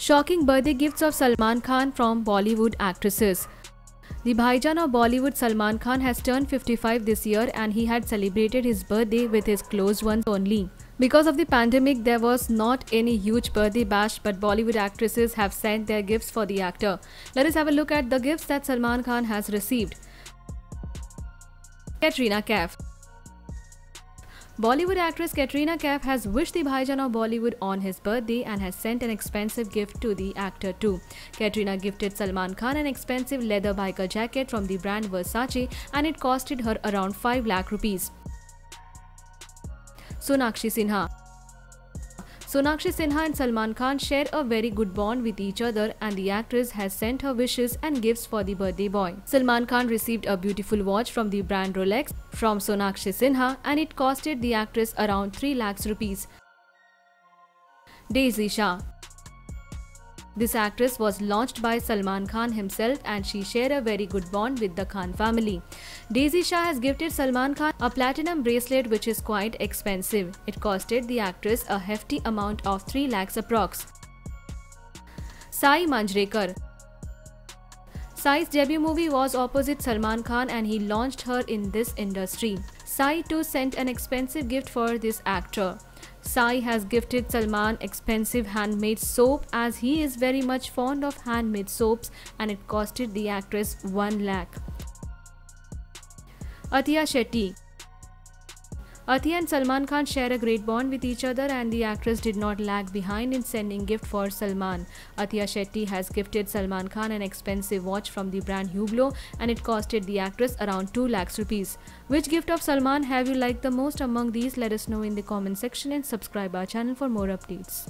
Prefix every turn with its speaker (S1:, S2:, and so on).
S1: Shocking birthday gifts of Salman Khan from Bollywood actresses. The Bhaijan of Bollywood Salman Khan has turned 55 this year and he had celebrated his birthday with his close ones only. Because of the pandemic, there was not any huge birthday bash, but Bollywood actresses have sent their gifts for the actor. Let us have a look at the gifts that Salman Khan has received. Katrina Kaif Bollywood actress Katrina Kaif has wished the Bhaijan of Bollywood on his birthday and has sent an expensive gift to the actor too. Katrina gifted Salman Khan an expensive leather biker jacket from the brand Versace and it costed her around 5 lakh rupees. Sonakshi Sinha Sonakshi Sinha and Salman Khan share a very good bond with each other and the actress has sent her wishes and gifts for the birthday boy. Salman Khan received a beautiful watch from the brand Rolex from Sonakshi Sinha and it costed the actress around 3 lakhs rupees. Daisy Shah this actress was launched by Salman Khan himself and she shared a very good bond with the Khan family. Daisy Shah has gifted Salman Khan a platinum bracelet which is quite expensive. It costed the actress a hefty amount of 3 lakhs approx. Sai Manjrekar Sai's debut movie was opposite Salman Khan and he launched her in this industry. Sai too sent an expensive gift for this actor. Sai has gifted Salman expensive handmade soap as he is very much fond of handmade soaps and it costed the actress 1 lakh. Athiya Shetty Athiya and Salman Khan share a great bond with each other and the actress did not lag behind in sending gift for Salman. Athiya Shetty has gifted Salman Khan an expensive watch from the brand Hublot and it costed the actress around 2 lakhs rupees. Which gift of Salman have you liked the most among these? Let us know in the comment section and subscribe our channel for more updates.